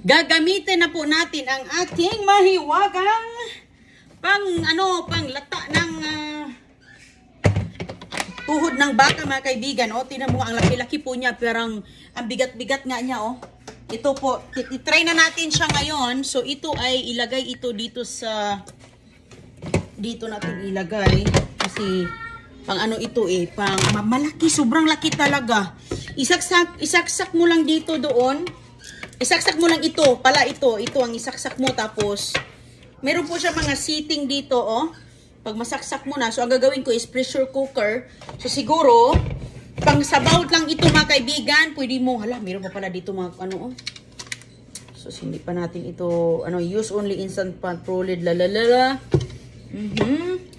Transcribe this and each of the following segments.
Gagamitin na po natin ang ating mahiwagang pang ano, pang lata ng ah, tuhod ng baka mga kaibigan. O, tinan mo ang laki-laki po niya. Pero ang bigat-bigat nga niya, oh. Ito po, try na natin siya ngayon. So, ito ay ilagay ito dito sa dito natin ilagay kasi pang ano ito eh, pang ma- malaki, sobrang laki talaga. Isaksak, isaksak mo lang dito doon. Isaksak mo lang ito, pala ito, ito ang isaksak mo tapos meron po siya mga seating dito oh. Pag masaksak mo na, so ang gagawin ko is pressure cooker. So siguro, pang sabaw lang ito mga kaibigan, pwede mo, hala, meron pa pala dito mga ano oh. So hindi pa natin ito, ano, use only instant pot prolid, lalalala. Mhm.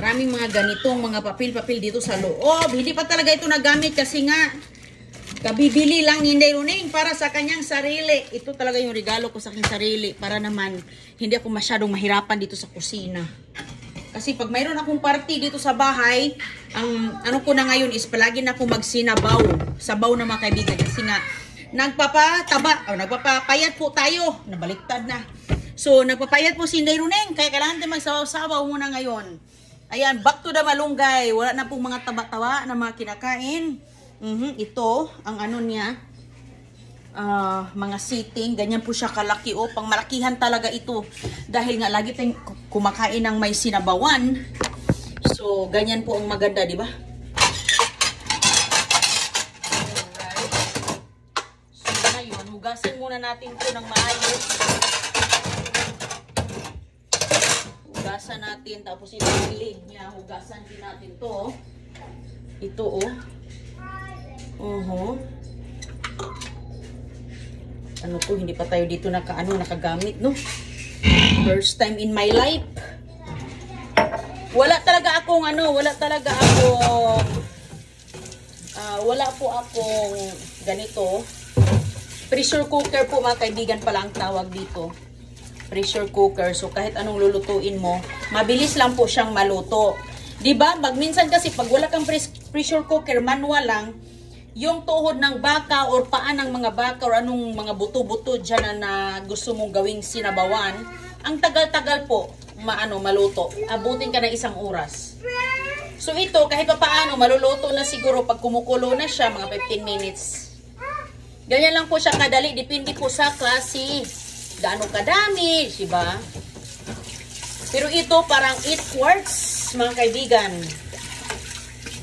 Maraming mga ganitong mga papel-papel dito sa loob. Hindi pa talaga ito nagamit kasi nga kabibili lang ni Inday para sa kanyang sarili. Ito talaga yung regalo ko sa aking sarili para naman hindi ako masyadong mahirapan dito sa kusina. Kasi pag mayroon akong party dito sa bahay, ang ano ko na ngayon is palagi na ako magsinabaw. Sabaw na mga kaibigan. Kasi nga, nagpapataba, o nagpapapayat po tayo. Nabaliktad na. So, nagpapayat po si Inday. Kaya kailangan tayo magsabaw-sabaw muna ngayon. Ayan, back to the malunggay. Wala na pong mga taba-tawa na mga kinakain. Mhm, ito, ang ano niya, ah, mga seating, ganyan po siya kalaki o, pang malakihan talaga ito. Dahil nga lagi tayong kumakain ng may sinabawan. So, ganyan po ang maganda, di ba? So, ngayon, hugasan muna natin ito ng maayos. Hugasan natin, tapos ito yung niya, hugasan din natin to. Ito, oh. Uh Ano to, hindi pa tayo dito naka, ano, nakagamit, no? First time in my life. Wala talaga akong, ano, wala talaga ako, ah, wala po akong ganito. Pressure cooker po, mga kaibigan pala ang tawag dito. Pressure cooker. So, kahit anong lulutuin mo, mabilis lang po siyang maluto. 'Di ba? Magminsan kasi pag wala kang pres- pressure cooker, manual lang, yung tuhod ng baka or paan ng mga baka or anong mga buto-buto dyan na, na gusto mong gawing sinabawan, ang tagal-tagal po maano maluto. Abutin ka ng isang oras. So ito, kahit pa paano, maluluto na siguro pag kumukulo na siya, mga 15 minutes. Ganyan lang po siya kadali, depende po sa klase. Gaano kadami, di ba? Pero ito parang it works, mga kaibigan.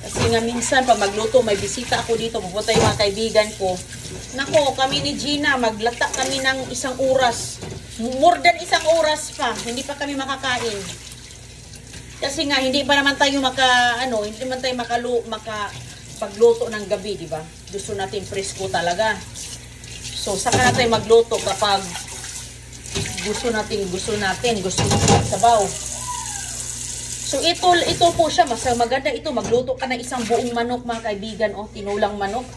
Kasi nga minsan pag magluto, may bisita ako dito, pupunta yung mga kaibigan ko. Nako, kami ni Gina, maglata kami ng isang oras. More than isang oras pa, hindi pa kami makakain. Kasi nga, hindi pa naman tayo maka, ano, hindi naman tayo makalu, maka, pagluto ng gabi, di ba? Gusto natin presko talaga. So, saka na tayo magluto kapag gusto natin, gusto natin, gusto natin sabaw. So ito ito po siya, mas maganda ito magluto ka ng isang buong manok mga kaibigan, oh, tinulang manok.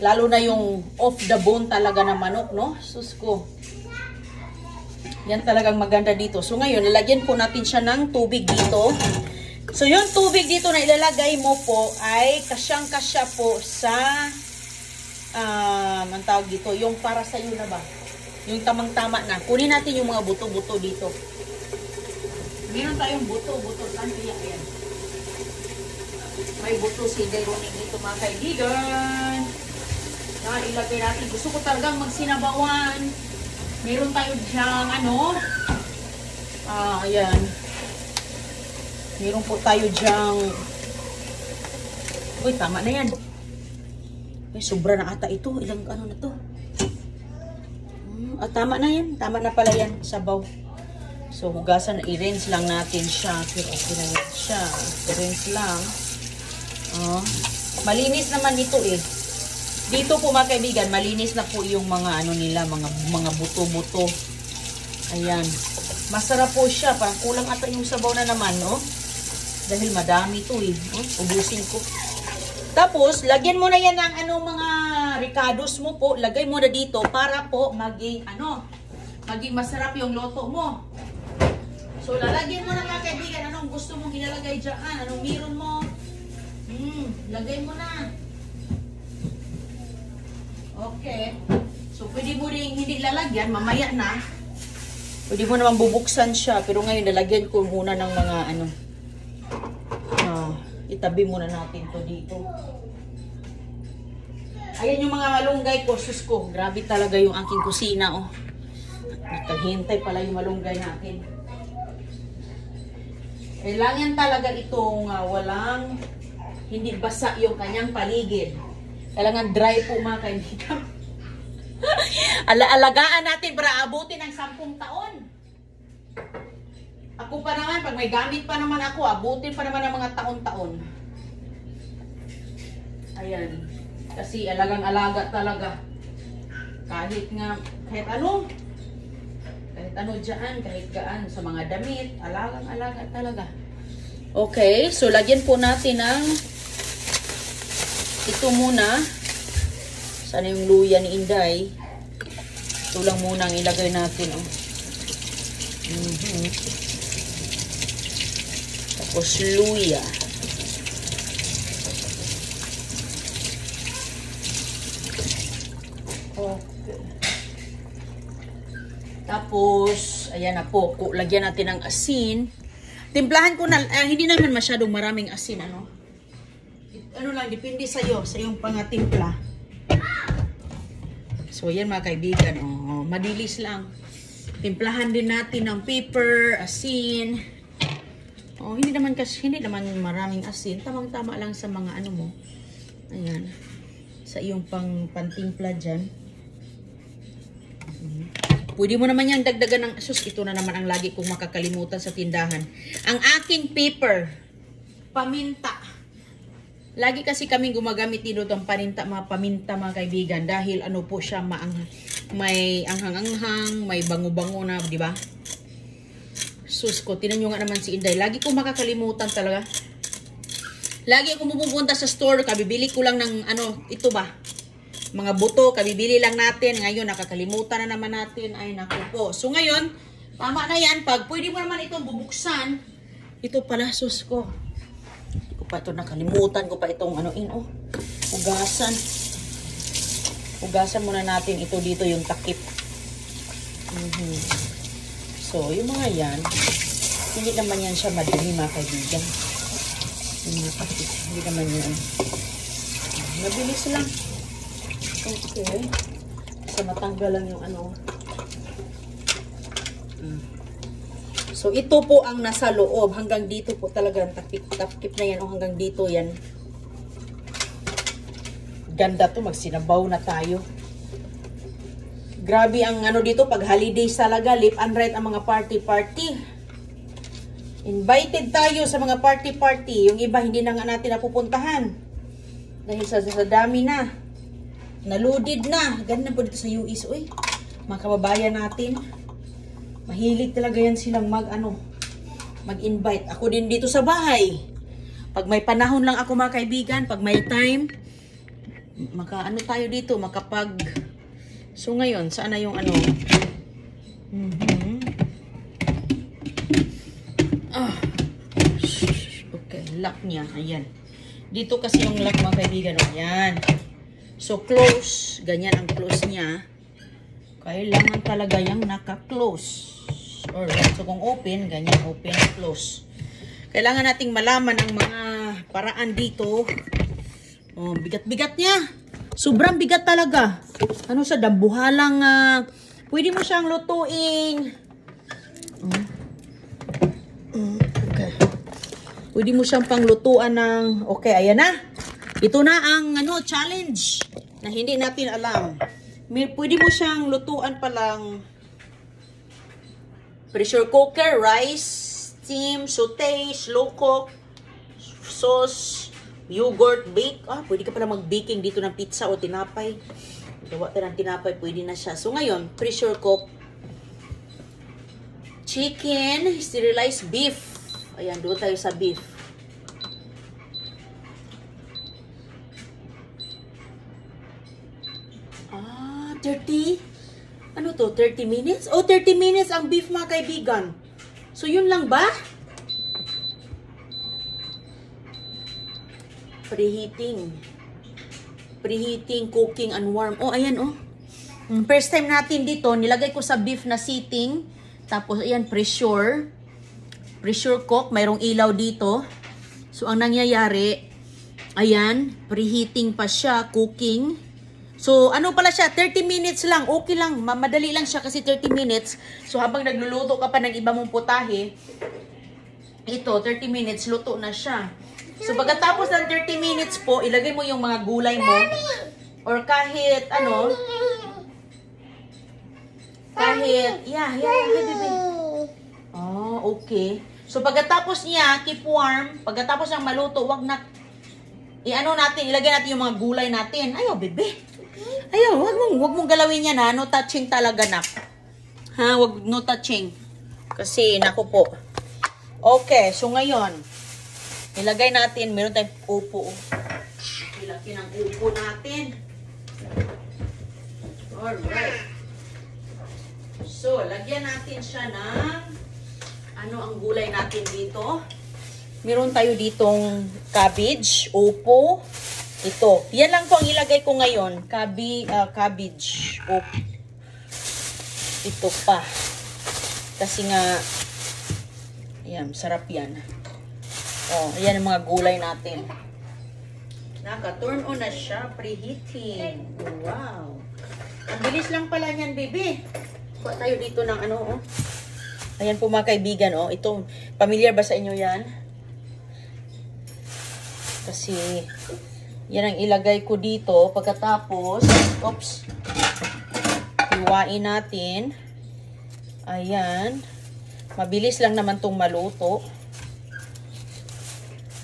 Lalo na yung off the bone talaga na manok, no? Sus ko. Yan talagang maganda dito. So ngayon, lalagyan po natin siya ng tubig dito. So yung tubig dito na ilalagay mo po ay kasyang-kasya po sa um, ang tawag dito, yung para sa iyo na ba? Yung tamang-tama na. Kunin natin yung mga buto-buto dito. Meron tayong buto-buto. Saan kaya yan? May buto si Daironing dito mga kaibigan. Na ilagay natin. Gusto ko talagang magsinabawan. Meron tayo diyang ano. Ah, ayan. Meron po tayo diyang Uy, tama na yan. Ay, sobra na ata ito. Ilang ano na to? Hmm, ah, tama na yan. Tama na pala yan. Sabaw. So, hugasan, i-rinse lang natin siya. Pero okay na yan siya. I-rinse lang. Oh. Malinis naman ito eh. Dito po mga kaibigan, malinis na po yung mga ano nila, mga mga buto-buto. Ayan. Masarap po siya. Parang kulang ata yung sabaw na naman, no? Dahil madami to eh. Oh, ubusin ko. Tapos, lagyan mo na yan ng ano, mga ricados mo po. Lagay mo na dito para po maging, ano, maging masarap yung loto mo. So, lalagyan mo na mga kaibigan, anong gusto mong ilalagay dyan, anong meron mo. Hmm, lagay mo na. Okay. So, pwede mo rin hindi lalagyan, mamaya na. Pwede mo naman bubuksan siya, pero ngayon lalagyan ko muna ng mga ano. Ah, itabi muna natin to dito. Ayan yung mga malunggay ko, sus ko. Grabe talaga yung aking kusina, oh. Nakaghintay pala yung malunggay natin. Kailangan talaga itong ah, walang hindi basa yung kanyang paligid. Kailangan dry po mga kaibigan. Ala-alagaan natin para abutin ng sampung taon. Ako pa naman, pag may gamit pa naman ako, abutin pa naman ng mga taon-taon. Ayan. Kasi alagang-alaga talaga. Kahit nga, kahit ano, ano dyan, kahit gaan, sa mga damit, alagang-alaga talaga. Okay, so lagyan po natin ng ito muna. Sana yung luya ni Inday. Ito lang muna ang ilagay natin. Oh. Mhm. Tapos luya. Tapos, ayan na po, lagyan natin ng asin. Timplahan ko na, ah, hindi naman masyadong maraming asin, ano? Ano lang, depende sa'yo, sa iyong pangatimpla. So, yan mga kaibigan, oh, madilis lang. Timplahan din natin ng pepper, asin. Oh, hindi naman kasi hindi naman maraming asin. Tamang-tama lang sa mga ano mo. Ayan. Sa iyong pang pantimpla diyan. Pwede mo naman yan dagdagan ng sus. Ito na naman ang lagi kong makakalimutan sa tindahan. Ang aking pepper. Paminta. Lagi kasi kaming gumagamit dito ng paninta, mga paminta mga kaibigan dahil ano po siya maang may anghang-anghang, may bango-bango na, di ba? Sus ko, tinan nyo nga naman si Inday. Lagi ko makakalimutan talaga. Lagi ako pupunta sa store, kabibili ko lang ng ano, ito ba? Mga buto, kabibili lang natin. Ngayon, nakakalimutan na naman natin. Ay, naku po. So, ngayon, tama na yan. Pag pwede mo naman itong bubuksan, ito pala, sus ko. Hindi ko pa ito nakalimutan ko pa itong ano in, oh. Ugasan. Ugasan muna natin ito dito, yung takip. Mhm. So, yung mga yan, hindi naman yan siya madumi, mga kaibigan. Yung mga takip, hindi naman yan. Mabilis lang. Okay. So, matanggal lang yung ano. Mm. So, ito po ang nasa loob. Hanggang dito po talaga takip, takip na yan. O hanggang dito yan. Ganda to. Magsinabaw na tayo. Grabe ang ano dito. Pag holidays talaga, lip and right ang mga party-party. Invited tayo sa mga party-party. Yung iba, hindi na nga natin napupuntahan. Dahil sa, sa dami na. Naludid na. Ganda po dito sa US. Uy, mga kababayan natin. Mahilig talaga yan silang mag, ano, mag-invite. Ako din dito sa bahay. Pag may panahon lang ako mga kaibigan, pag may time, maka ano tayo dito, makapag... So ngayon, saan na yung ano? Mhm. Ah. Okay, lock niya. Ayan. Dito kasi yung lock mga kaibigan. Ayan. So, close. Ganyan ang close niya. Kailangan talaga yung naka-close. Alright. So, kung open, ganyan. Open, close. Kailangan nating malaman ang mga paraan dito. Oh, bigat-bigat niya. Sobrang bigat talaga. Ano sa dambuhalang uh, pwede mo siyang lutuin. Mm. Mm, okay. Pwede mo siyang panglutuan ng okay, ayan na. Ito na ang ano challenge na hindi natin alam. Pwede mo siyang lutuan pa lang pressure cooker, rice, steam, saute, slow cook, sauce, yogurt, bake. Ah, pwede ka pala mag-baking dito ng pizza o tinapay. Gawa ka ng tinapay, pwede na siya. So, ngayon, pressure cook. Chicken, sterilized beef. Ayan, doon tayo sa beef. Ah, 30? Ano to? 30 minutes? Oh, 30 minutes ang beef mga kaibigan. So, yun lang ba? Preheating. Preheating, cooking, and warm. Oh, ayan oh. Mm, First time natin dito, nilagay ko sa beef na seating. Tapos, ayan, pressure. Pressure cook. Mayroong ilaw dito. So, ang nangyayari, ayan, preheating pa siya, cooking. So, ano pala siya, 30 minutes lang, okay lang, ma- madali lang siya kasi 30 minutes. So, habang nagluluto ka pa ng iba mong putahe, ito, 30 minutes, luto na siya. So, pagkatapos ng 30 minutes po, ilagay mo yung mga gulay mo, or kahit, ano, kahit, yeah, yeah, yeah, baby. Oh, okay. So, pagkatapos niya, keep warm, pagkatapos ng maluto, wag na, i-ano natin, ilagay natin yung mga gulay natin. Ayaw, bebe. Ayaw, wag mong, wag mong galawin yan ha. No touching talaga, nak. Ha, wag no touching. Kasi, naku po. Okay, so ngayon, ilagay natin, meron tayong upo. Ilagay ng upo natin. Alright. So, lagyan natin siya ng ano ang gulay natin dito. Meron tayo ditong cabbage, upo, ito. Yan lang po ang ilagay ko ngayon. Cabi, ah, cabbage, upo. Ito pa. Kasi nga, yan, sarap yan. Oh, ayan ang mga gulay natin. Naka-turn on na siya, preheating. Wow. Ang bilis lang pala niyan, baby. Kuha tayo dito ng ano, oh. Ayan po mga kaibigan, oh. Ito, familiar ba sa inyo yan? Kasi, yan ang ilagay ko dito. Pagkatapos, oops, hiwain natin. Ayan. Mabilis lang naman tong maluto.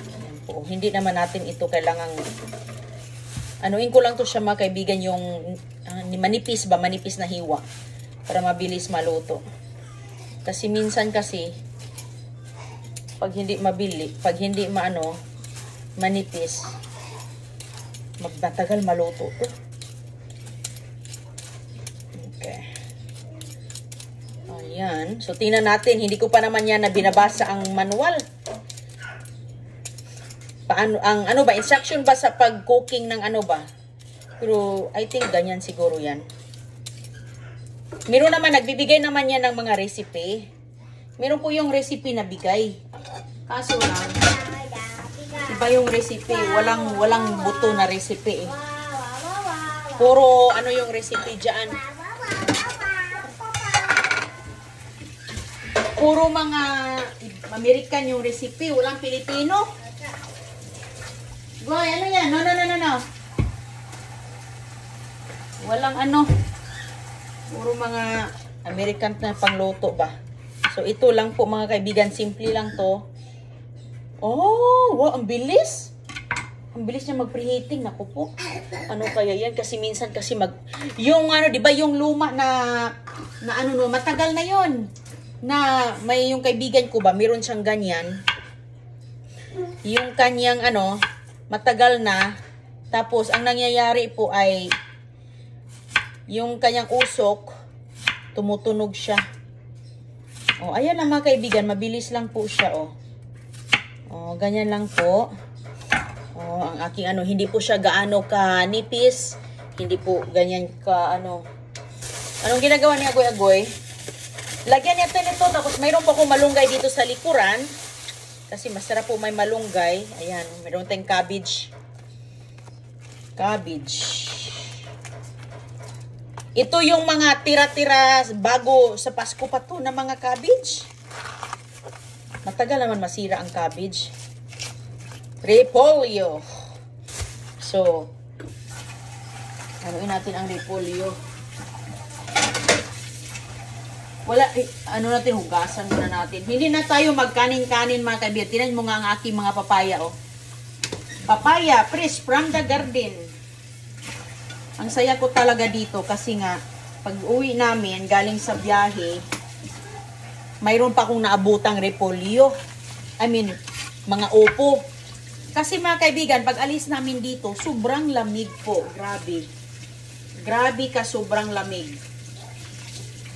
Ayan po. Hindi naman natin ito kailangang anuin ko lang to siya mga kaibigan yung ni manipis ba manipis na hiwa para mabilis maluto kasi minsan kasi pag hindi mabili pag hindi maano manipis magmatagal maluto to okay ayan so tingnan natin hindi ko pa naman yan na binabasa ang manual paano ang ano ba instruction ba sa pag-cooking ng ano ba? Pero I think ganyan siguro 'yan. Meron naman nagbibigay naman yan ng mga recipe. Meron po yung recipe na bigay. Kaso lang iba yung recipe, walang walang buto na recipe eh. Puro ano yung recipe diyan. Puro mga American yung recipe, walang Pilipino. Boy, ano yan? No, no, no, no, no. Walang ano. Puro mga American na pangluto ba? So, ito lang po mga kaibigan. Simple lang to. Oh, wow, ang bilis. Ang bilis niya mag-preheating. Naku po. Ano kaya yan? Kasi minsan kasi mag... Yung ano, di ba yung luma na... Na ano no, matagal na yon Na may yung kaibigan ko ba, meron siyang ganyan. Yung kanyang ano, matagal na. Tapos, ang nangyayari po ay yung kanyang usok, tumutunog siya. O, ayan lang mga kaibigan, mabilis lang po siya, o. O, ganyan lang po. O, ang aking ano, hindi po siya gaano ka nipis. Hindi po ganyan ka, ano. Anong ginagawa ni Agoy Agoy? Lagyan natin ito, tapos mayroon po akong malunggay dito sa likuran. Kasi masarap po may malunggay. Ayan, meron tayong cabbage. Cabbage. Ito yung mga tira-tira bago sa Pasko pa to na mga cabbage. Matagal naman masira ang cabbage. Repolyo. So, anuin natin ang repolyo. Wala, eh, ano natin, hugasan muna natin. Hindi na tayo magkanin-kanin mga kaibigan. Tinan mo nga ang aking mga papaya, oh. Papaya, fresh from the garden. Ang saya ko talaga dito kasi nga, pag uwi namin, galing sa biyahe, mayroon pa akong naabutang repolyo. I mean, mga upo. Kasi mga kaibigan, pag alis namin dito, sobrang lamig po. Grabe. Grabe ka, sobrang lamig.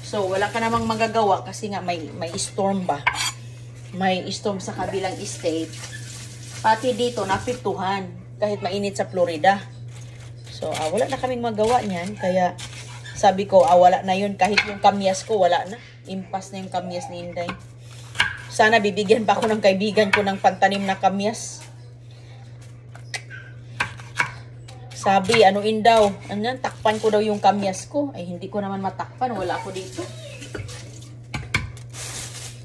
So, wala ka namang magagawa kasi nga may, may storm ba? May storm sa kabilang state. Pati dito, napituhan. Kahit mainit sa Florida. So, ah, wala na kaming magawa niyan. Kaya, Sabi ko, ah, wala na yun. Kahit yung kamyas ko, wala na. Impas na yung kamyas ni Inday. Sana bibigyan pa ako ng kaibigan ko ng pantanim na kamyas. Sabi, ano in daw? Ano? Takpan ko daw yung kamyas ko. Ay, hindi ko naman matakpan. Wala ako dito.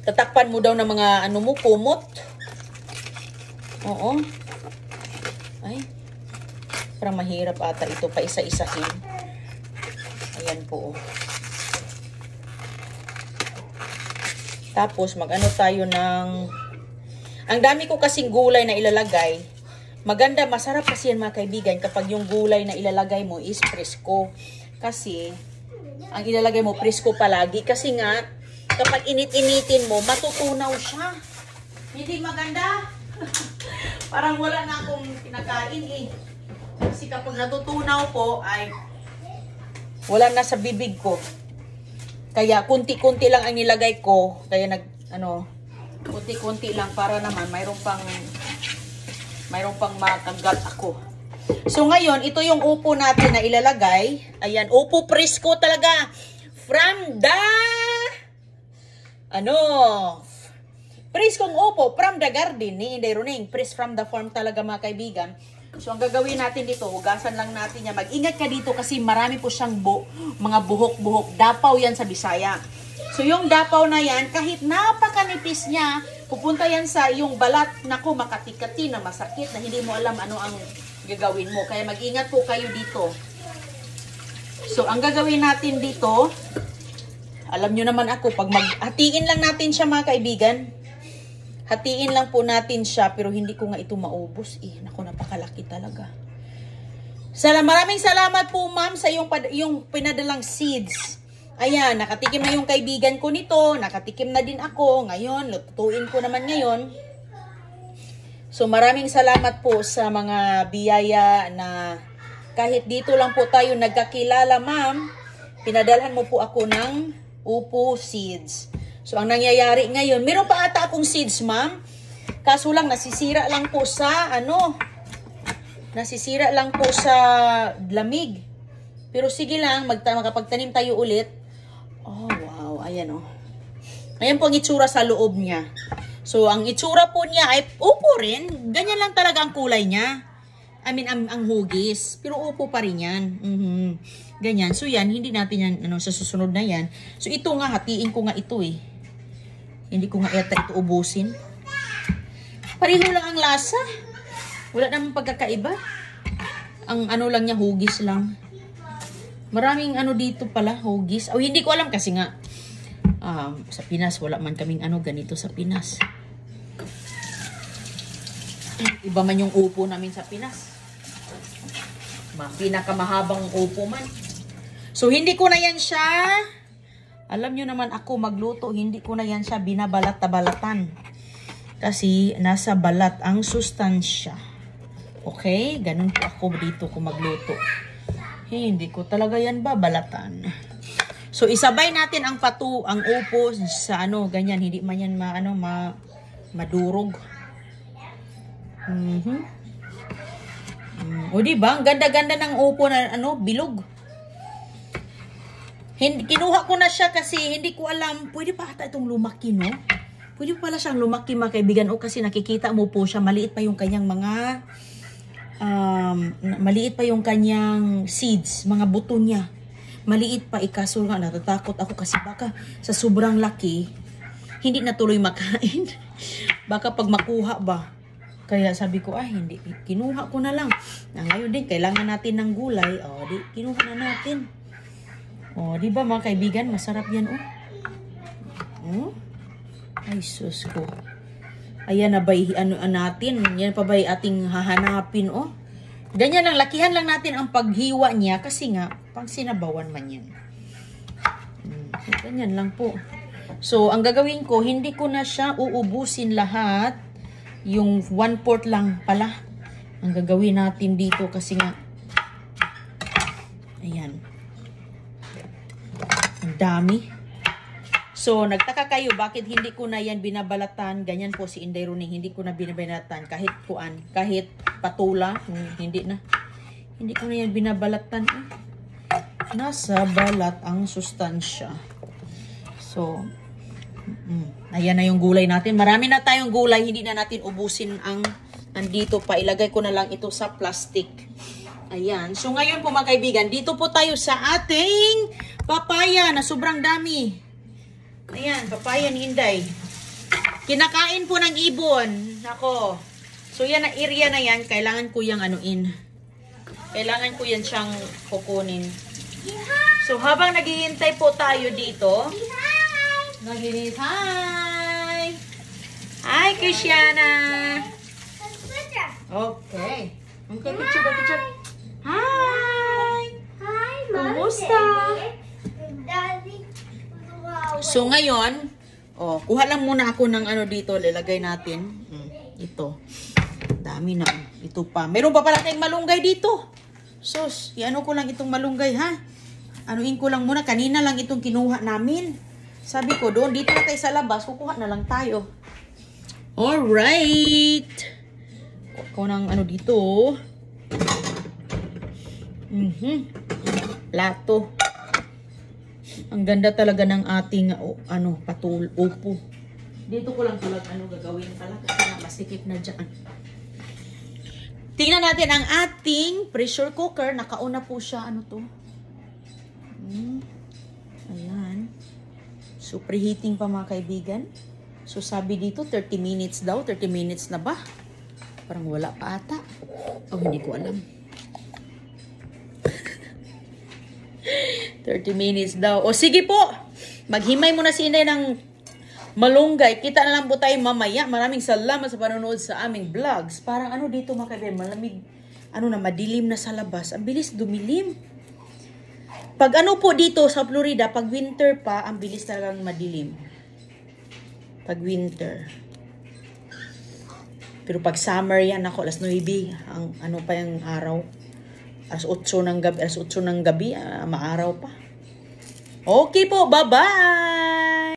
Tatakpan mo daw ng mga ano mo, kumot. Oo. Ay. Parang mahirap ata ito pa isa-isahin. Ayan po. oh. Tapos, mag-ano tayo ng... Ang dami ko kasing gulay na ilalagay. Maganda, masarap kasi yan mga kaibigan kapag yung gulay na ilalagay mo is presko. Kasi, ang ilalagay mo presko palagi. Kasi nga, kapag init-initin mo, matutunaw siya. Hindi maganda. Parang wala na akong kinakain eh. Kasi kapag natutunaw po, ay wala na sa bibig ko. Kaya kunti-kunti lang ang nilagay ko. Kaya nag, ano, kunti-kunti lang para naman mayroon pang, mayroon pang makagat ako. So ngayon, ito yung upo natin na ilalagay. Ayan, upo presko talaga. From the, ano, preskong upo from the garden ni Inday Runing. Pres from the farm talaga mga kaibigan. So, ang gagawin natin dito, hugasan lang natin yan. Mag-ingat ka dito kasi marami po siyang bu mga buhok-buhok. Dapaw yan sa Bisaya. So, yung dapaw na yan, kahit napakanipis niya, pupunta yan sa yung balat. Naku, makatikati na masakit na hindi mo alam ano ang gagawin mo. Kaya mag-ingat po kayo dito. So, ang gagawin natin dito, alam nyo naman ako, pag maghatiin lang natin siya mga kaibigan, Hatiin lang po natin siya pero hindi ko nga ito maubos eh. Naku, napakalaki talaga. Sala, maraming salamat po ma'am sa yung, yung pinadalang seeds. Ayan, nakatikim na yung kaibigan ko nito. Nakatikim na din ako. Ngayon, lutuin ko naman ngayon. So maraming salamat po sa mga biyaya na kahit dito lang po tayo nagkakilala ma'am. Pinadalhan mo po ako ng upo seeds. So, ang nangyayari ngayon, meron pa ata akong seeds, ma'am. Kaso lang, nasisira lang po sa, ano, nasisira lang po sa lamig. Pero sige lang, magta makapagtanim tayo ulit. Oh, wow. Ayan, oh. Ayan po ang itsura sa loob niya. So, ang itsura po niya ay upo rin. Ganyan lang talaga ang kulay niya. I mean, ang, ang hugis. Pero upo pa rin yan. Mhm. Ganyan. So, yan. Hindi natin yan, ano, sa susunod na yan. So, ito nga, hatiin ko nga ito eh. Hindi ko nga yata ito ubusin. Pareho lang ang lasa. Wala namang pagkakaiba. Ang ano lang niya, hugis lang. Maraming ano dito pala, hugis. O hindi ko alam kasi nga, um, sa Pinas, wala man kaming ano ganito sa Pinas. Iba man yung upo namin sa Pinas. Ma, pinakamahabang upo man. So, hindi ko na yan siya alam nyo naman ako magluto, hindi ko na yan siya binabalat-balatan. Kasi nasa balat ang sustansya. Okay? Ganun po ako dito ko magluto. Hindi ko talaga yan babalatan. So isabay natin ang patu, ang upo sa ano, ganyan, hindi man yan ma, ano, ma, madurog. Mhm. Mm o di ba? Ang ganda-ganda ng upo na ano, bilog. Hindi, kinuha ko na siya kasi hindi ko alam, pwede pa ata itong lumaki, no? Pwede pala siyang lumaki mga kaibigan o kasi nakikita mo po siya, maliit pa yung kanyang mga, um, maliit pa yung kanyang seeds, mga buto niya. Maliit pa, ikaso nga, natatakot ako kasi baka sa sobrang laki, hindi na tuloy makain. baka pag makuha ba, kaya sabi ko, ah, hindi, kinuha ko na lang. Na ngayon din, kailangan natin ng gulay. O, di, kinuha na natin. Oh, di ba mga kaibigan, masarap yan oh. Oh? Ay sus ko. Ayan na ba ano natin? Yan pa ba ating hahanapin oh? Ganyan lang, lakihan lang natin ang paghiwa niya kasi nga, pang sinabawan man yan. Hmm, ganyan lang po. So, ang gagawin ko, hindi ko na siya uubusin lahat. Yung one-fourth lang pala. Ang gagawin natin dito kasi nga, ayan dami. So, nagtaka kayo, bakit hindi ko na yan binabalatan? Ganyan po si Inday Runing, hindi ko na binabalatan. Kahit kuan, kahit patula, hindi na. Hindi ko na yan binabalatan. Eh. nasa balat ang sustansya. So, ayan na yung gulay natin. Marami na tayong gulay, hindi na natin ubusin ang nandito pa. Ilagay ko na lang ito sa plastic. Ayan. So, ngayon po mga kaibigan, dito po tayo sa ating papaya na sobrang dami. Ayan, papaya ni Inday. Kinakain po ng ibon. Nako. So, yan na area na yan. Kailangan ko yung anuin. Kailangan ko yan siyang kukunin. So, habang naghihintay po tayo dito, naghihintay. Hi! Hi, Christiana! Okay. Okay, picture picture? Hi! Kumusta? So, ngayon, oh, kuha lang muna ako ng ano dito, lalagay natin. Mm, ito. Dami na. Ito pa. Meron pa pala tayong malunggay dito. Sus, iano ko lang itong malunggay, ha? Anuin ko lang muna. Kanina lang itong kinuha namin. Sabi ko doon, dito na tayo sa labas, kukuha na lang tayo. Alright. Kuha ko ng ano dito. Mhm. Plato. Ang ganda talaga ng ating oh, ano, patul, upo. Dito ko lang talaga ano gagawin pala kasi nga masikip na dyan. Tingnan natin ang ating pressure cooker. Nakauna po siya. Ano to? Hmm. Ayan. So, preheating pa mga kaibigan. So, sabi dito, 30 minutes daw. 30 minutes na ba? Parang wala pa ata. Oh, hindi ko alam. 30 minutes daw. O, sige po. Maghimay muna si Inday ng malunggay. Kita na lang po tayo mamaya. Maraming salamat sa panonood sa aming vlogs. Parang ano dito mga kaibigan, malamig, ano na, madilim na sa labas. Ang bilis dumilim. Pag ano po dito sa Florida, pag winter pa, ang bilis talagang madilim. Pag winter. Pero pag summer yan, ako, alas 9, ang ano pa yung araw. Alas 8 ng gabi, alas 8 ng gabi, ah, maaraw pa. Okay po, bye-bye!